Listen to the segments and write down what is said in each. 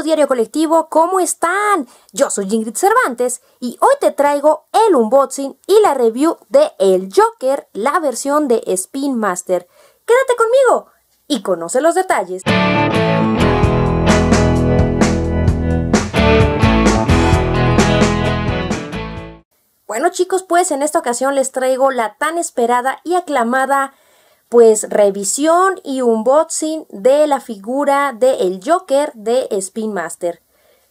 diario colectivo, ¿cómo están? Yo soy Ingrid Cervantes y hoy te traigo el unboxing y la review de El Joker, la versión de Spin Master. Quédate conmigo y conoce los detalles. Bueno chicos, pues en esta ocasión les traigo la tan esperada y aclamada pues revisión y unboxing de la figura de el Joker de Spin Master.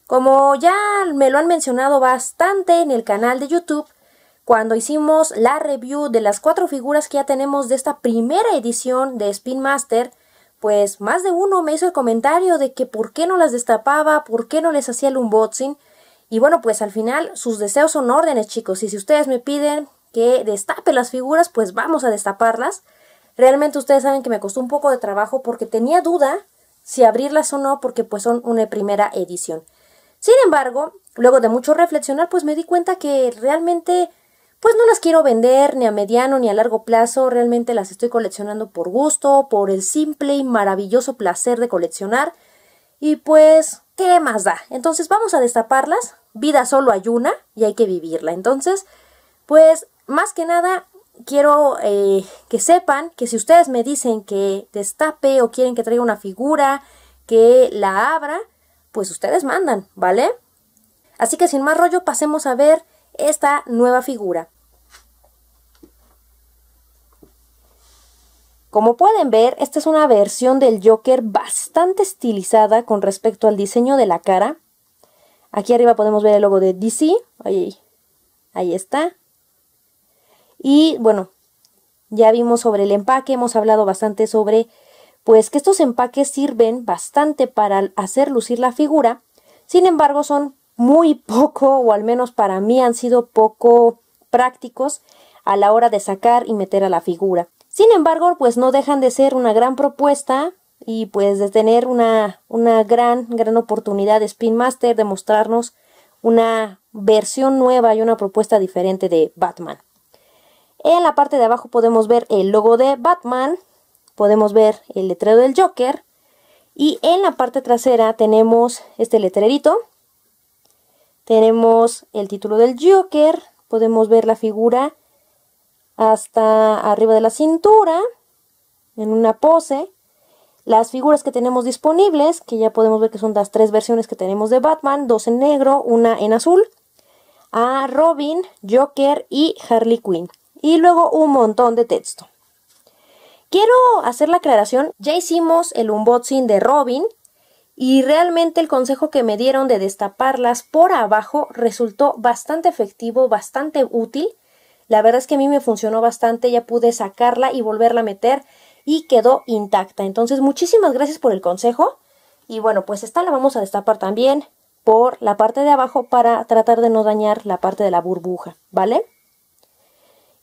Como ya me lo han mencionado bastante en el canal de YouTube, cuando hicimos la review de las cuatro figuras que ya tenemos de esta primera edición de Spin Master, pues más de uno me hizo el comentario de que por qué no las destapaba, por qué no les hacía el unboxing. Y bueno, pues al final sus deseos son órdenes, chicos. Y si ustedes me piden que destape las figuras, pues vamos a destaparlas. Realmente ustedes saben que me costó un poco de trabajo porque tenía duda si abrirlas o no porque pues son una primera edición. Sin embargo, luego de mucho reflexionar, pues me di cuenta que realmente pues no las quiero vender ni a mediano ni a largo plazo, realmente las estoy coleccionando por gusto, por el simple y maravilloso placer de coleccionar. Y pues, ¿qué más da? Entonces vamos a destaparlas. Vida solo hay una y hay que vivirla. Entonces, pues, más que nada, quiero eh, que sepan que si ustedes me dicen que destape o quieren que traiga una figura, que la abra, pues ustedes mandan, ¿vale? Así que sin más rollo, pasemos a ver esta nueva figura. Como pueden ver, esta es una versión del Joker bastante estilizada con respecto al diseño de la cara. Aquí arriba podemos ver el logo de DC. Ahí, ahí está. Y bueno, ya vimos sobre el empaque, hemos hablado bastante sobre pues que estos empaques sirven bastante para hacer lucir la figura. Sin embargo, son muy poco, o al menos para mí han sido poco prácticos a la hora de sacar y meter a la figura. Sin embargo, pues no dejan de ser una gran propuesta y pues de tener una, una gran, gran oportunidad de Spin Master de mostrarnos una versión nueva y una propuesta diferente de Batman. En la parte de abajo podemos ver el logo de Batman, podemos ver el letrero del Joker y en la parte trasera tenemos este letrerito, tenemos el título del Joker, podemos ver la figura hasta arriba de la cintura, en una pose. Las figuras que tenemos disponibles, que ya podemos ver que son las tres versiones que tenemos de Batman, dos en negro, una en azul, a Robin, Joker y Harley Quinn. Y luego un montón de texto. Quiero hacer la aclaración, ya hicimos el unboxing de Robin y realmente el consejo que me dieron de destaparlas por abajo resultó bastante efectivo, bastante útil la verdad es que a mí me funcionó bastante, ya pude sacarla y volverla a meter y quedó intacta. Entonces, muchísimas gracias por el consejo. Y bueno, pues esta la vamos a destapar también por la parte de abajo para tratar de no dañar la parte de la burbuja, ¿vale?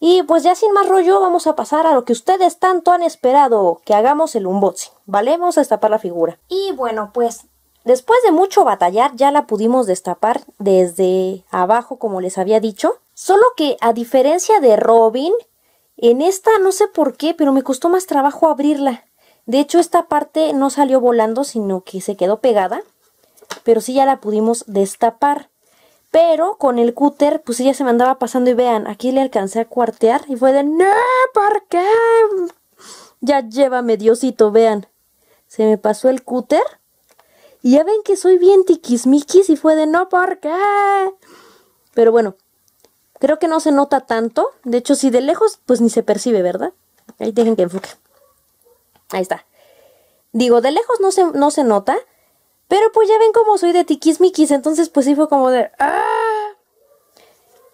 Y pues ya sin más rollo vamos a pasar a lo que ustedes tanto han esperado, que hagamos el unboxing, ¿vale? Vamos a destapar la figura. Y bueno, pues después de mucho batallar ya la pudimos destapar desde abajo como les había dicho. Solo que a diferencia de Robin, en esta no sé por qué, pero me costó más trabajo abrirla. De hecho, esta parte no salió volando, sino que se quedó pegada. Pero sí ya la pudimos destapar. Pero con el cúter, pues ella se me andaba pasando y vean, aquí le alcancé a cuartear y fue de ¡No! ¿Por qué? Ya llévame, Diosito, vean. Se me pasó el cúter. Y ya ven que soy bien tiquismiquis y fue de ¡No! ¿Por qué? Pero bueno, Creo que no se nota tanto. De hecho, si de lejos, pues ni se percibe, ¿verdad? Ahí dejen que enfoque. Ahí está. Digo, de lejos no se, no se nota. Pero pues ya ven cómo soy de tiquismiquis. Entonces, pues sí fue como de... ¡Ah!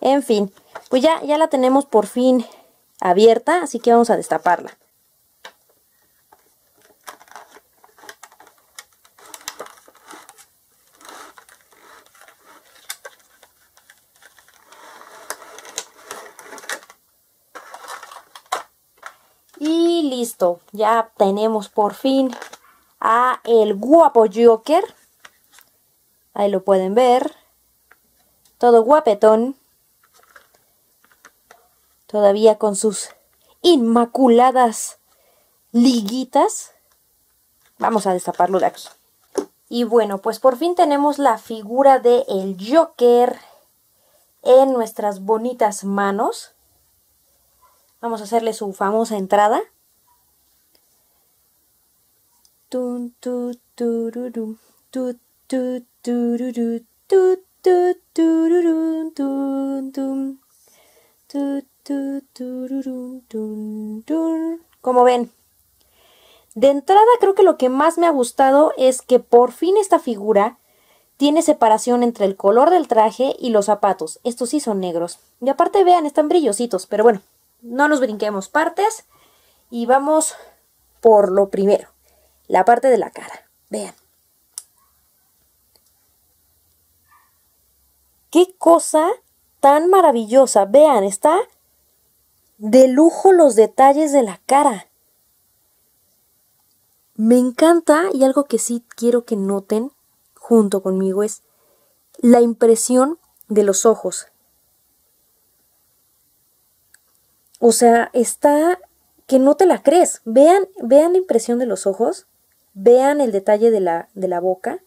En fin. Pues ya, ya la tenemos por fin abierta. Así que vamos a destaparla. Y listo, ya tenemos por fin a el guapo Joker. Ahí lo pueden ver. Todo guapetón. Todavía con sus inmaculadas liguitas. Vamos a destaparlo de aquí. Y bueno, pues por fin tenemos la figura de el Joker en nuestras bonitas manos. Vamos a hacerle su famosa entrada. Como ven, de entrada creo que lo que más me ha gustado es que por fin esta figura tiene separación entre el color del traje y los zapatos. Estos sí son negros. Y aparte vean, están brillositos, pero bueno, no nos brinquemos partes y vamos por lo primero, la parte de la cara. Vean. ¡Qué cosa tan maravillosa! Vean, está de lujo los detalles de la cara. Me encanta y algo que sí quiero que noten junto conmigo es la impresión de los ojos. O sea, está que no te la crees. Vean, vean la impresión de los ojos, vean el detalle de la, de la boca,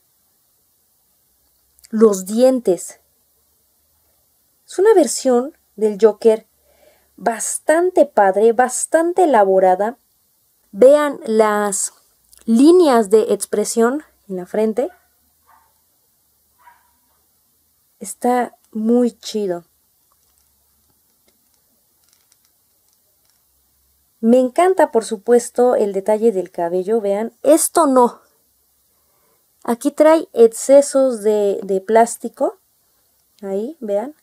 los dientes. Es una versión del Joker bastante padre, bastante elaborada. Vean las líneas de expresión en la frente. Está muy chido. Me encanta, por supuesto, el detalle del cabello. Vean, esto no. Aquí trae excesos de, plástico. Ahí, vean.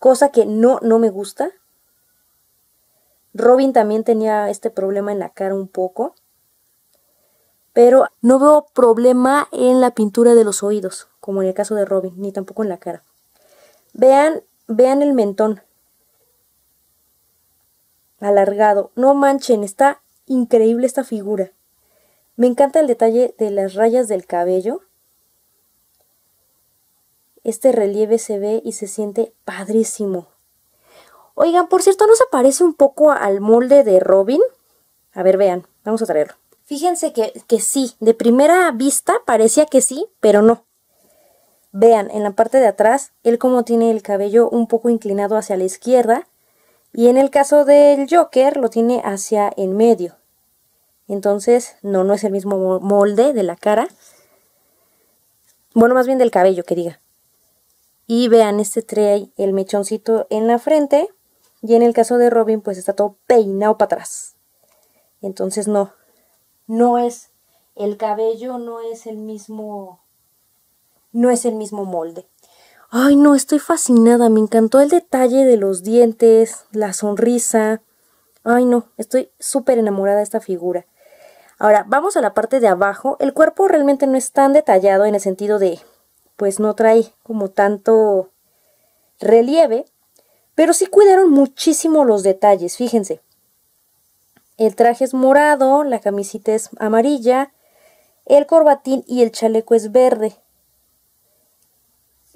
Cosa que no, no me gusta. Robin también tenía este problema en la cara un poco pero no veo problema en la pintura de los oídos, como en el caso de Robin, ni tampoco en la cara. Vean, vean el mentón alargado. No manchen, está increíble esta figura. Me encanta el detalle de las rayas del cabello. Este relieve se ve y se siente padrísimo. Oigan, por cierto, ¿no se parece un poco al molde de Robin? A ver, vean, vamos a traerlo. Fíjense que, sí, de primera vista parecía que sí, pero no. Vean, en la parte de atrás, él como tiene el cabello un poco inclinado hacia la izquierda, y en el caso del Joker lo tiene hacia en medio. Entonces, no, no es el mismo molde de la cara. Bueno, más bien del cabello, que diga. Y vean, este trae el mechoncito en la frente, y en el caso de Robin, pues está todo peinado para atrás. Entonces, no, no es el cabello, no es el mismo, no es el mismo molde. Ay, no, estoy fascinada, me encantó el detalle de los dientes, la sonrisa. Ay, no, estoy súper enamorada de esta figura. Ahora, vamos a la parte de abajo. El cuerpo realmente no es tan detallado en el sentido de, pues no trae como tanto relieve, pero sí cuidaron muchísimo los detalles, fíjense. El traje es morado, la camisita es amarilla, el corbatín y el chaleco es verde.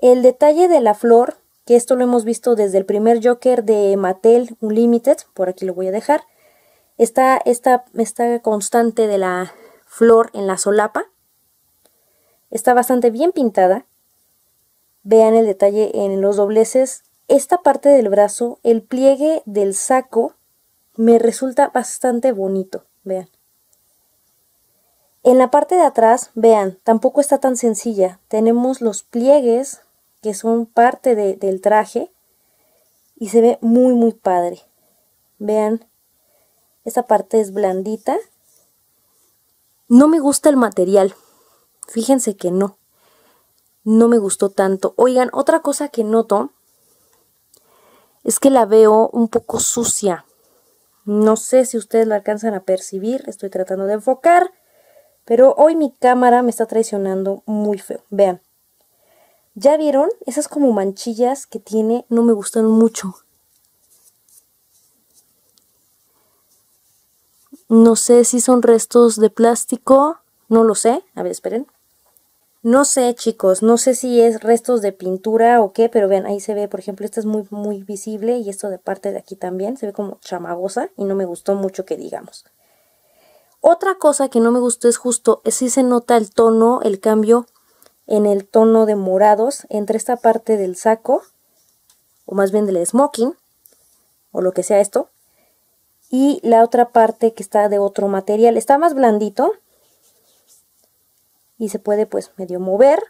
El detalle de la flor, que esto lo hemos visto desde el primer Joker de Mattel Unlimited, por aquí lo voy a dejar, está esta, constante de la flor en la solapa. Está bastante bien pintada. Vean el detalle en los dobleces. Esta parte del brazo, el pliegue del saco me resulta bastante bonito, vean. En la parte de atrás, vean, tampoco está tan sencilla. Tenemos los pliegues que son parte del traje y se ve muy muy padre. Vean, esta parte es blandita. No me gusta el material. Fíjense que no. No me gustó tanto. Oigan, otra cosa que noto es que la veo un poco sucia. No sé si ustedes la alcanzan a percibir, estoy tratando de enfocar, pero hoy mi cámara me está traicionando muy feo. Vean, ¿ya vieron? Esas como manchillas que tiene no me gustan mucho. No sé si son restos de plástico, no lo sé. A ver, esperen. No sé, chicos, no sé si es restos de pintura o qué, pero vean, ahí se ve, por ejemplo, esta es muy, muy visible y esto de parte de aquí también se ve como chamagosa y no me gustó mucho que digamos. Otra cosa que no me gustó es justo, si se nota el tono, el cambio en el tono de morados entre esta parte del saco, o más bien del smoking, o lo que sea esto, y la otra parte que está de otro material. Está más blandito y se puede pues medio mover,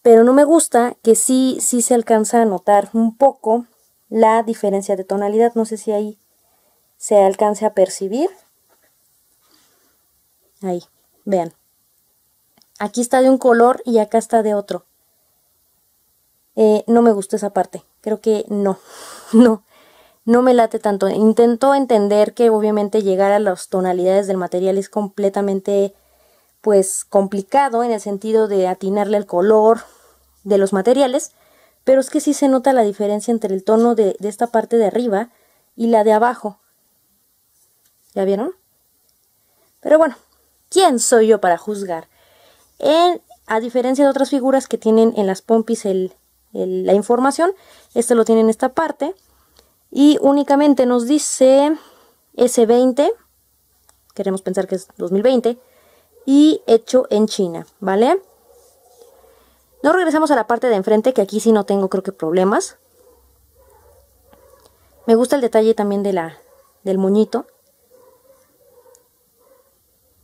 pero no me gusta que sí, sí se alcanza a notar un poco la diferencia de tonalidad. No sé si ahí se alcance a percibir. Ahí, vean. Aquí está de un color y acá está de otro. Eh, no me gustó esa parte. Creo que no, no, no me late tanto. Intento entender que obviamente llegar a las tonalidades del material es completamente pues complicado en el sentido de atinarle el color de los materiales, pero es que sí se nota la diferencia entre el tono de, de esta parte de arriba y la de abajo. ¿Ya vieron? Pero bueno, ¿quién soy yo para juzgar? A diferencia de otras figuras que tienen en las pompis la información, este lo tiene en esta parte y únicamente nos dice S20, queremos pensar que es 2020, y hecho en China, ¿vale? No regresamos a la parte de enfrente, que aquí sí no tengo creo que problemas. Me gusta el detalle también de la, del moñito.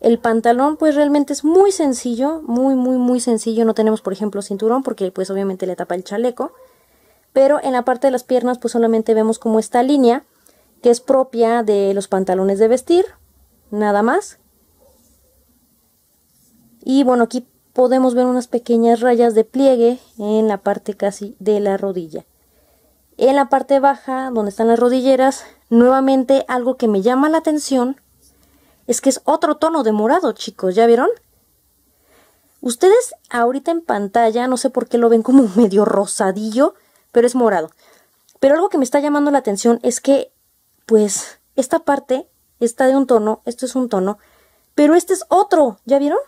El pantalón pues realmente es muy sencillo, muy muy muy sencillo. No tenemos por ejemplo cinturón porque pues obviamente le tapa el chaleco. Pero en la parte de las piernas pues solamente vemos como esta línea que es propia de los pantalones de vestir. Nada más. Y bueno, aquí podemos ver unas pequeñas rayas de pliegue en la parte casi de la rodilla. En la parte baja, donde están las rodilleras, nuevamente algo que me llama la atención es que es otro tono de morado, chicos, ¿ya vieron? Ustedes ahorita en pantalla, no sé por qué lo ven como medio rosadillo, pero es morado. Pero algo que me está llamando la atención es que, pues, esta parte está de un tono, esto es un tono, pero este es otro, ¿ya vieron?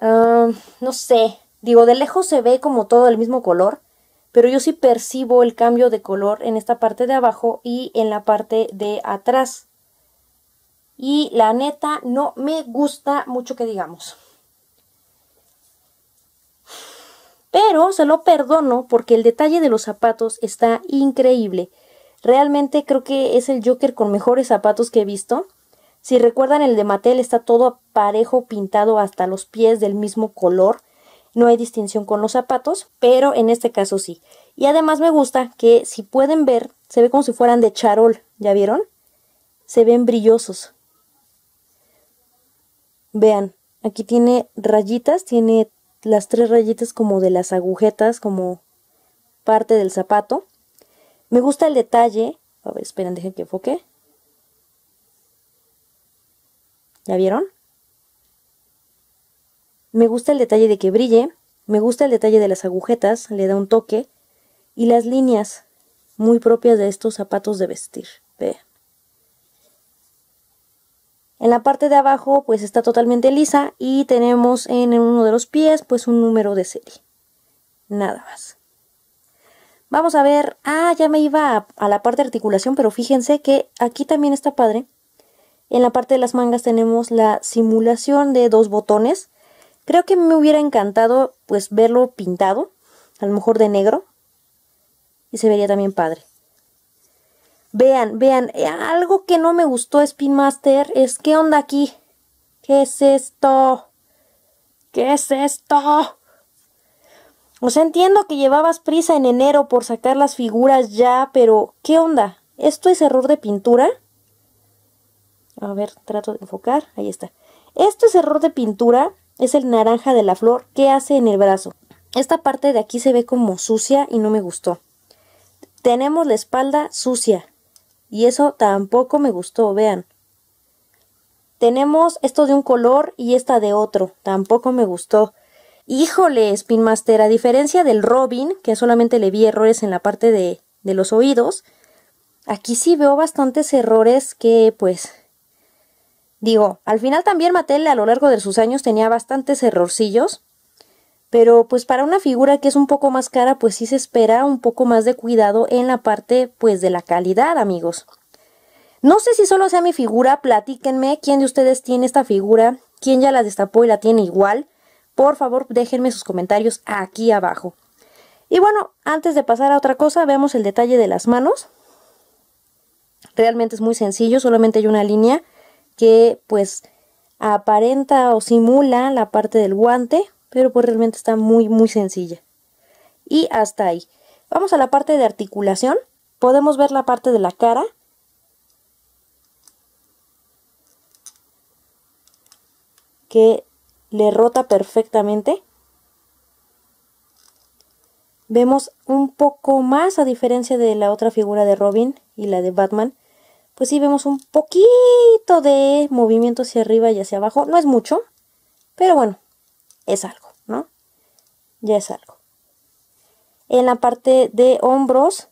Ah, no sé, digo, de lejos se ve como todo el mismo color, pero yo sí percibo el cambio de color en esta parte de abajo y en la parte de atrás. Y la neta no me gusta mucho que digamos. Pero se lo perdono porque el detalle de los zapatos está increíble. Realmente creo que es el Joker con mejores zapatos que he visto. Si recuerdan el de Mattel está todo parejo pintado hasta los pies del mismo color. No hay distinción con los zapatos, pero en este caso sí. Y además me gusta que si pueden ver, se ve como si fueran de charol. ¿Ya vieron? Se ven brillosos. Vean, aquí tiene rayitas, tiene las tres rayitas como de las agujetas, como parte del zapato. Me gusta el detalle. A ver, esperen, dejen que enfoque. ¿Ya vieron? Me gusta el detalle de que brille, me gusta el detalle de las agujetas, le da un toque, y las líneas muy propias de estos zapatos de vestir. Vean. En la parte de abajo pues está totalmente lisa y tenemos en uno de los pies pues un número de serie. Nada más. Vamos a ver, ah, ya me iba a, a la parte de articulación, pero fíjense que aquí también está padre en la parte de las mangas tenemos la simulación de dos botones. Creo que me hubiera encantado pues verlo pintado, a lo mejor de negro. Y se vería también padre. Vean, vean, eh, algo que no me gustó Spin Master es ¿qué onda aquí? ¿Qué es esto? ¿Qué es esto? O sea, entiendo que llevabas prisa en enero por sacar las figuras ya, pero ¿qué onda? ¿Esto es error de pintura? A ver, trato de enfocar. Ahí está. Esto es error de pintura. Es el naranja de la flor. ¿Qué hace en el brazo? Esta parte de aquí se ve como sucia y no me gustó. Tenemos la espalda sucia. Y eso tampoco me gustó, vean. Tenemos esto de un color y esta de otro. Tampoco me gustó. Híjole, Spin Master, a diferencia del Robin, que solamente le vi errores en la parte de los oídos, aquí sí veo bastantes errores que pues Digo, al final también Mattel a lo largo de sus años tenía bastantes errorcillos, Pero pues para una figura que es un poco más cara, pues sí se espera un poco más de cuidado en la parte pues de la calidad, amigos. No sé si solo sea mi figura, platíquenme quién de ustedes tiene esta figura, quién ya la destapó y la tiene igual. Por favor, déjenme sus comentarios aquí abajo. Y bueno, antes de pasar a otra cosa, veamos el detalle de las manos. Realmente es muy sencillo, solamente hay una línea que pues aparenta o simula la parte del guante, pero pues realmente está muy muy sencilla. Y hasta ahí. Vamos a la parte de articulación. Podemos ver la parte de la cara. Que le rota perfectamente. Vemos un poco más, a diferencia de la otra figura de Robin y la de Batman, pues sí vemos un poquito de movimiento hacia arriba y hacia abajo. No es mucho, pero bueno, es algo, ¿no? Ya es algo. En la parte de hombros,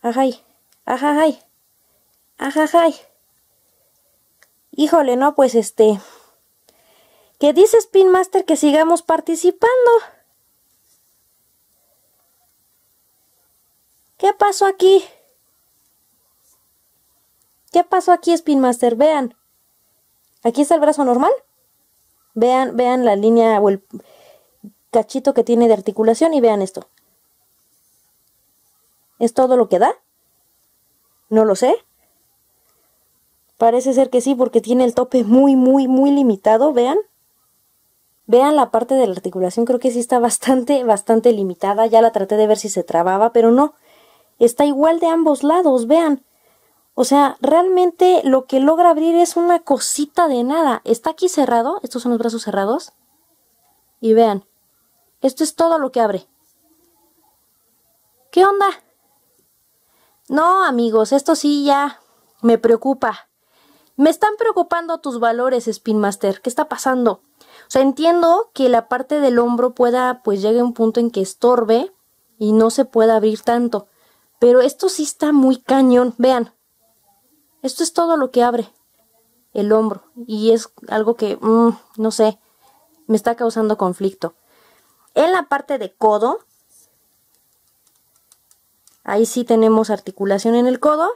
ajay, ajay, ajay. Híjole, no, pues este, ¿qué dice Spin Master que sigamos participando? ¿Qué pasó aquí? ¿Qué pasó aquí, Spin Master? Vean. Aquí está el brazo normal. Vean, vean la línea o el cachito que tiene de articulación y vean esto. ¿Es todo lo que da? No lo sé. Parece ser que sí porque tiene el tope muy, muy, muy limitado. Vean. Vean la parte de la articulación. Creo que sí está bastante, bastante limitada. Ya la traté de ver si se trababa, pero no. Está igual de ambos lados. Vean. O sea, realmente lo que logra abrir es una cosita de nada. Está aquí cerrado, estos son los brazos cerrados. Y vean, esto es todo lo que abre. ¿Qué onda? No, amigos, esto sí ya me preocupa. Me están preocupando tus valores, Spin Master. ¿Qué está pasando? O sea, entiendo que la parte del hombro pueda, pues llegue a un punto en que estorbe y no se pueda abrir tanto. Pero esto sí está muy cañón. Vean, esto es todo lo que abre el hombro y es algo que, mm, no sé, me está causando conflicto. En la parte de codo, ahí sí tenemos articulación en el codo.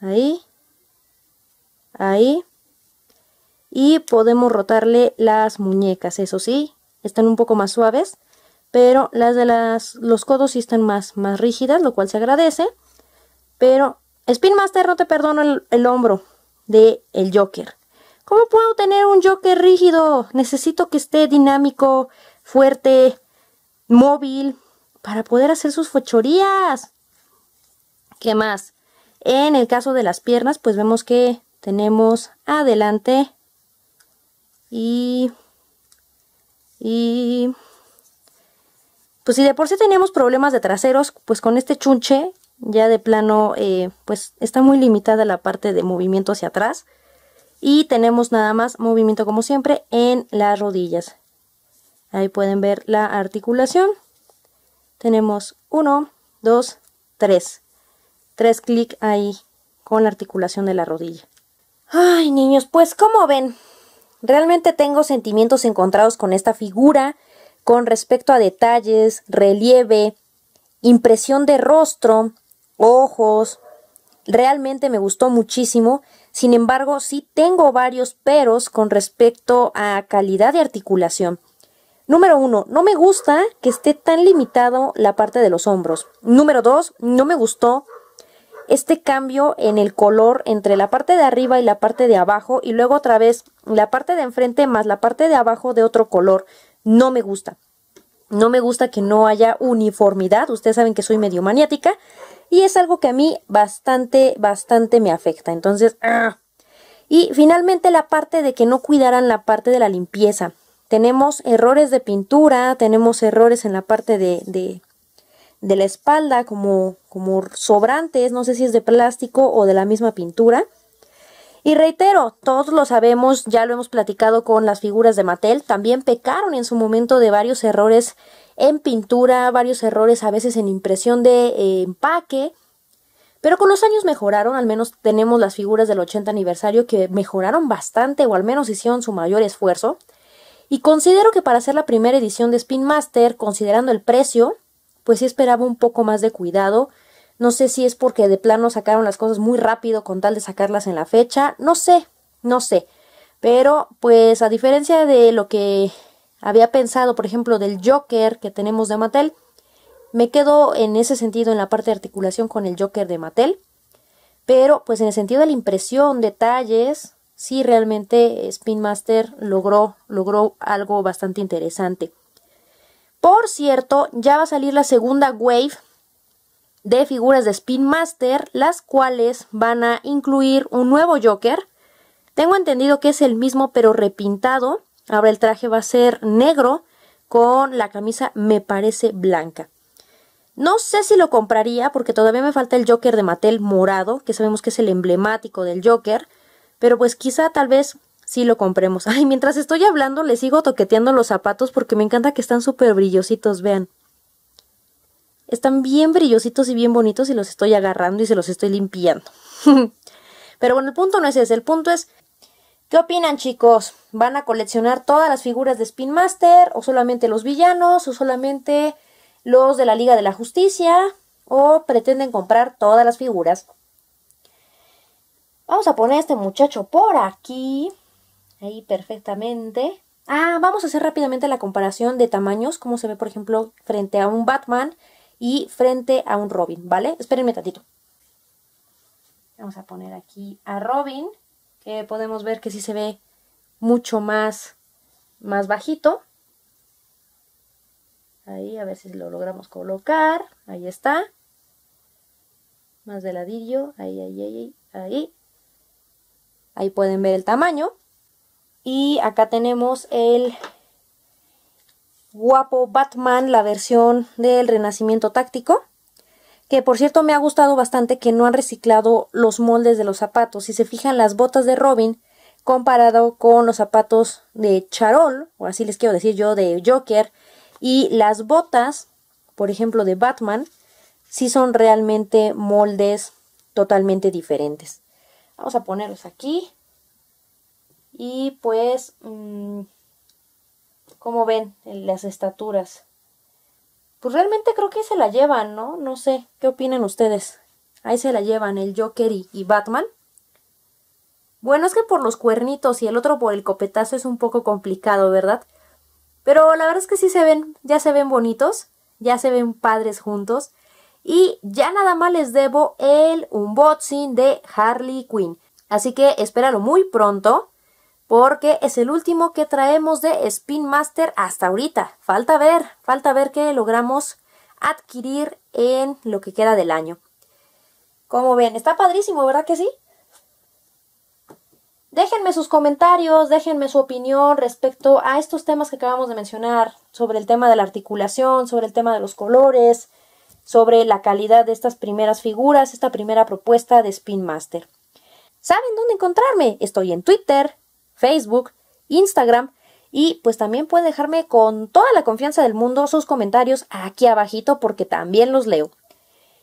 Ahí, ahí. Y podemos rotarle las muñecas, eso sí, están un poco más suaves pero las de las, los codos sí están más, más rígidas, lo cual se agradece. Pero Spin Master no te perdono el, hombro de Joker. ¿Cómo puedo tener un Joker rígido? Necesito que esté dinámico, fuerte, móvil, para poder hacer sus fechorías. ¿Qué más? En el caso de las piernas, pues vemos que tenemos adelante y... y pues si de por sí teníamos problemas de traseros, pues con este chunche ya de plano eh, pues está muy limitada la parte de movimiento hacia atrás y tenemos nada más movimiento como siempre en las rodillas. Ahí pueden ver la articulación. Tenemos uno, dos, tres. Tres clics ahí con la articulación de la rodilla. Ay, niños, pues como ven, realmente tengo sentimientos encontrados con esta figura con respecto a detalles, relieve, impresión de rostro, ojos. Realmente me gustó muchísimo. Sin embargo, sí tengo varios peros con respecto a calidad de articulación. Número uno, no me gusta que esté tan limitado la parte de los hombros. Número dos, no me gustó este cambio en el color entre la parte de arriba y la parte de abajo y luego otra vez la parte de enfrente más la parte de abajo de otro color no me gusta. No me gusta que no haya uniformidad. Ustedes saben que soy medio maniática. Y es algo que a mí bastante, bastante me afecta. Entonces, ¡ah! y finalmente la parte de que no cuidaran la parte de la limpieza. Tenemos errores de pintura, tenemos errores en la parte de, de, de la espalda como, como sobrantes, no sé si es de plástico o de la misma pintura. Y reitero, todos lo sabemos, ya lo hemos platicado con las figuras de Mattel, también pecaron en su momento de varios errores en pintura, varios errores a veces en impresión de eh, empaque, Pero con los años mejoraron, al menos tenemos las figuras del 80 aniversario que mejoraron bastante o al menos hicieron su mayor esfuerzo. Y considero que para hacer la primera edición de Spin Master, considerando el precio, pues sí esperaba un poco más de cuidado. No sé si es porque de plano sacaron las cosas muy rápido con tal de sacarlas en la fecha. No sé, no sé. Pero pues a diferencia de lo que había pensado, por ejemplo, del Joker que tenemos de Mattel, me quedo en ese sentido en la parte de articulación con el Joker de Mattel. Pero pues en el sentido de la impresión, detalles, sí realmente Spin Master logró, logró algo bastante interesante. Por cierto, ya va a salir la segunda wave de figuras de Spin Master, las cuales van a incluir un nuevo Joker. Tengo entendido que es el mismo pero repintado. Ahora el traje va a ser negro con la camisa me parece blanca. No sé si lo compraría porque todavía me falta el Joker de Mattel morado, que sabemos que es el emblemático del Joker. Pero pues quizá tal vez sí lo compremos. Ay, mientras estoy hablando le sigo toqueteando los zapatos porque me encanta que están súper brillositos, vean. Están bien brillositos y bien bonitos y los estoy agarrando y se los estoy limpiando. Pero bueno, el punto no es ese, el punto es ¿Qué opinan chicos? ¿Van a coleccionar todas las figuras de Spin Master o solamente los villanos o solamente los de la Liga de la Justicia o pretenden comprar todas las figuras? Vamos a poner a este muchacho por aquí. Ahí perfectamente. Ah, vamos a hacer rápidamente la comparación de tamaños, como se ve, por ejemplo, frente a un Batman y frente a un Robin, ¿vale? Espérenme tantito. Vamos a poner aquí a Robin, que podemos ver que sí se ve mucho más, más bajito. Ahí, a ver si lo logramos colocar. Ahí está. Más de ladillo. Ahí, ahí, ahí, ahí. Ahí pueden ver el tamaño. Y acá tenemos el guapo Batman, la versión del Renacimiento Táctico. Que por cierto me ha gustado bastante que no han reciclado los moldes de los zapatos. Si se fijan las botas de Robin comparado con los zapatos de Charol, o así les quiero decir yo, de Joker, y las botas, por ejemplo, de Batman, sí son realmente moldes totalmente diferentes. Vamos a ponerlos aquí. Y pues, mm, como ven las estaturas? Pues realmente creo que se la llevan, ¿no? No sé, ¿qué opinan ustedes? Ahí se la llevan el Joker y, Batman. Bueno, es que por los cuernitos y el otro por el copetazo es un poco complicado, ¿verdad? Pero la verdad es que sí se ven, ya se ven bonitos, ya se ven padres juntos. Y ya nada más les debo el unboxing de Harley Quinn. Así que espéralo muy pronto porque es el último que traemos de Spin Master hasta ahorita. Falta ver, falta ver qué logramos adquirir en lo que queda del año. Como ven, está padrísimo, ¿verdad que sí? Déjenme sus comentarios, déjenme su opinión respecto a estos temas que acabamos de mencionar, sobre el tema de la articulación, sobre el tema de los colores, sobre la calidad de estas primeras figuras, esta primera propuesta de Spin Master. ¿Saben dónde encontrarme? Estoy en Twitter, Facebook, Instagram y pues también puede dejarme con toda la confianza del mundo sus comentarios aquí abajito porque también los leo.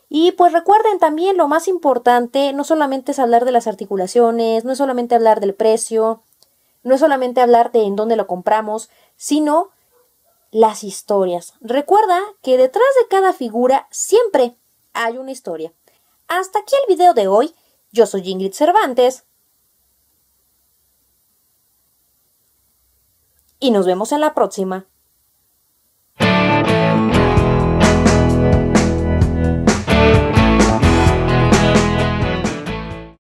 Y pues recuerden también lo más importante, no solamente es hablar de las articulaciones, no es solamente hablar del precio, no es solamente hablar de en dónde lo compramos, sino las historias. Recuerda que detrás de cada figura siempre hay una historia. Hasta aquí el video de hoy. Yo soy Ingrid Cervantes. Y nos vemos en la próxima.